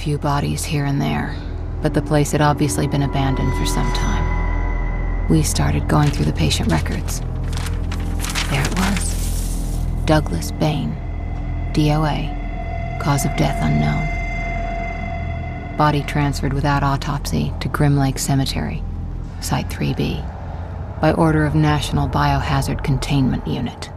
Few bodies here and there, but the place had obviously been abandoned for some time. We started going through the patient records. There it was. Douglas Bain. DOA. Cause of death unknown. Body transferred without autopsy to Grim Lake Cemetery, Site 3B, by order of National Biohazard Containment Unit.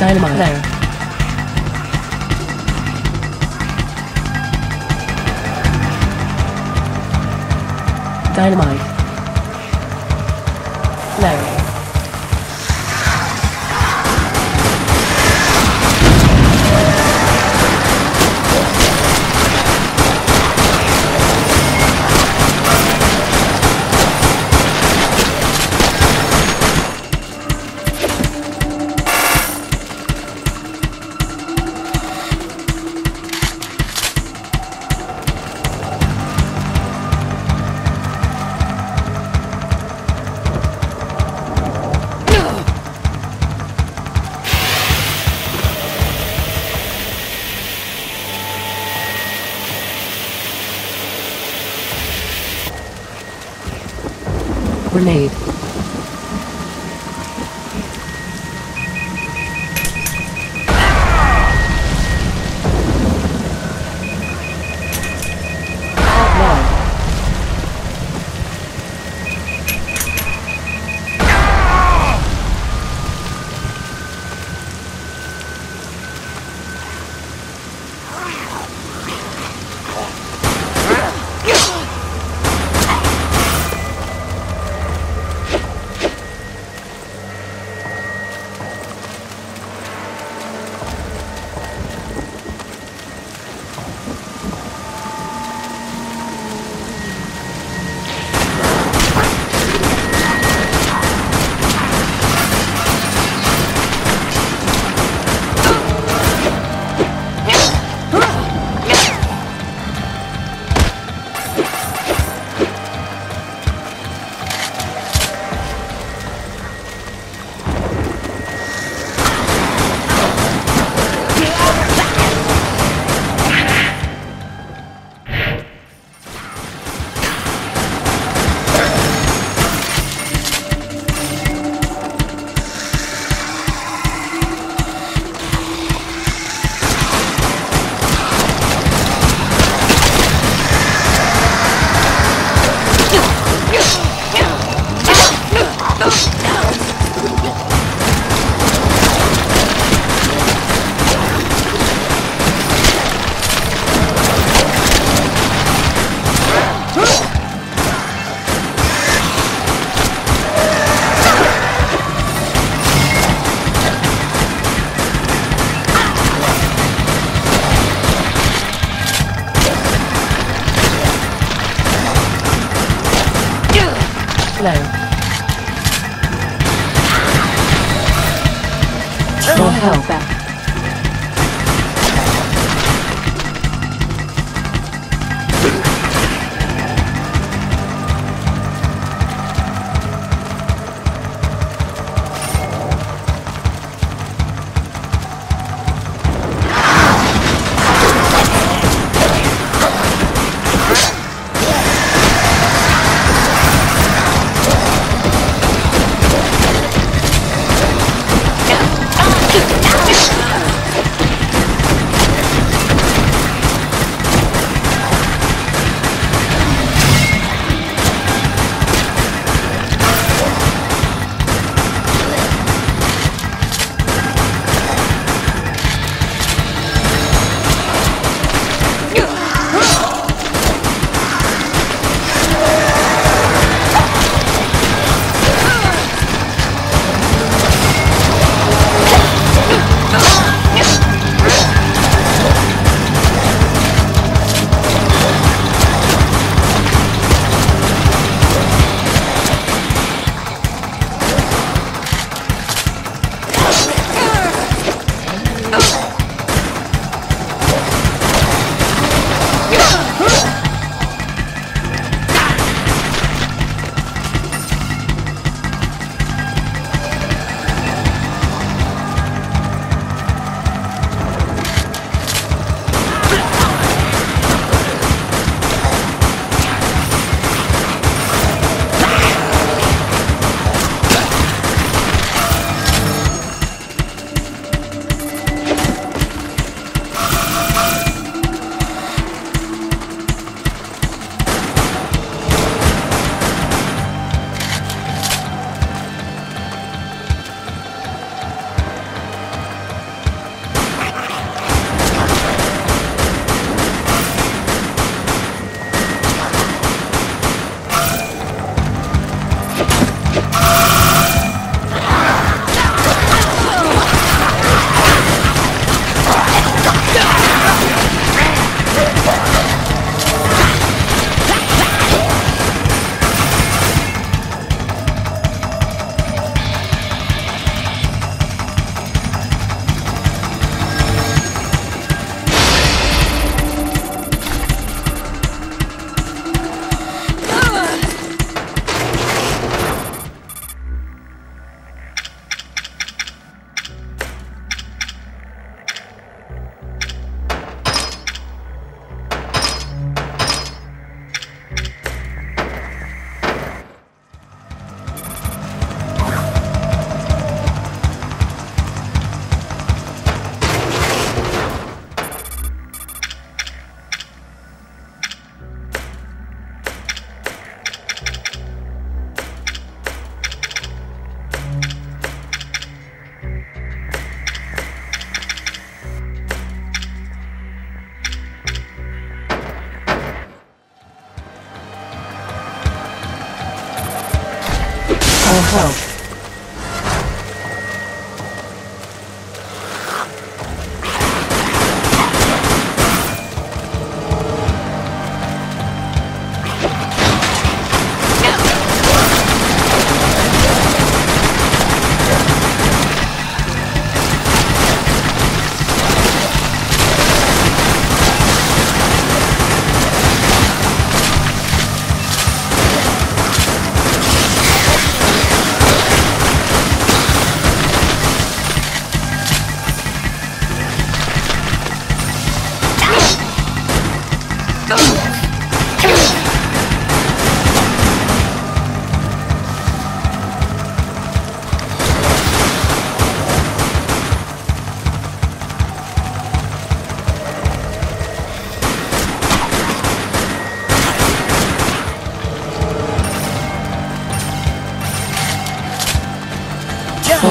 Dynamite. There. Dynamite. Grenade.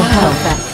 For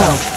health.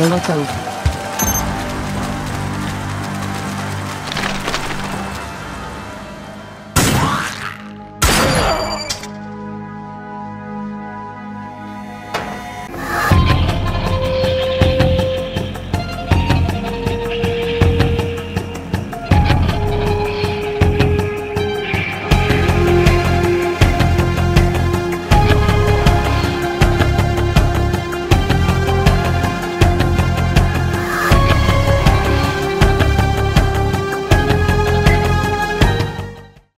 Não vai.